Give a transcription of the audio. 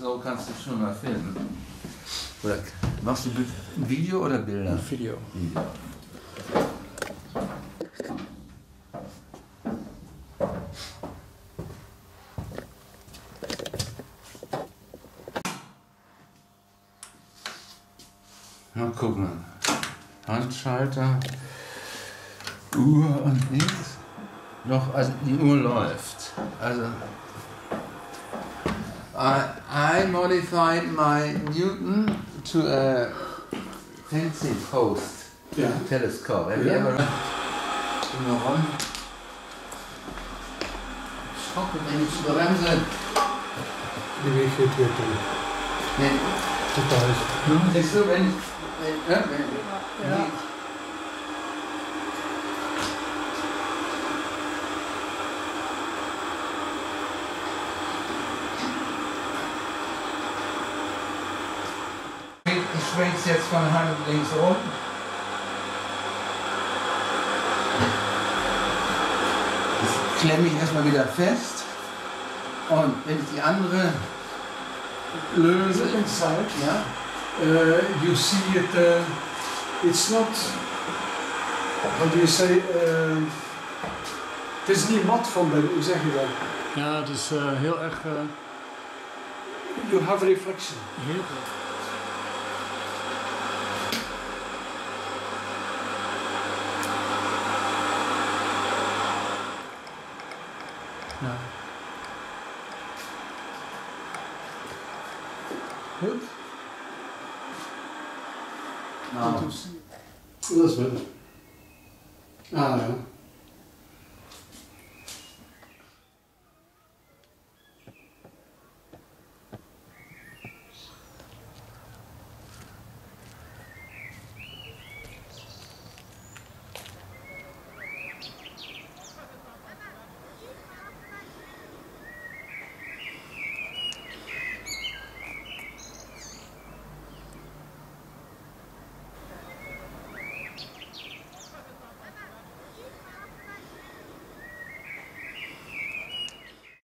so kannst du schon mal filmen. Oder machst du ein Video oder Bilder? Video. Video. Mal gucken. Handschalter, Uhr und nichts. Noch, also die Uhr läuft. Also I, I modified my Newton to a fancy post Yeah. telescope. Have you ever Immer rum. Schraube, wenn ich die Bremse. Die weegt weer twee ton. Nee, Totaal. siehst du, wenn ich. Wenn, ja, wenn, Ja. Ich schwenke es jetzt von Hand links um. Das klemme ich erstmal wieder fest. Und wenn ich die andere löse, Inside, ja, uh, you see it. Uh, it's not. How do you say? Uh, het is niet mat van binnen. Hoe zeg je dat? Ja, het is heel erg. You have reflection. heel goed. Goed. nou, Dat is beter. Ah ja.